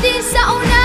di sa una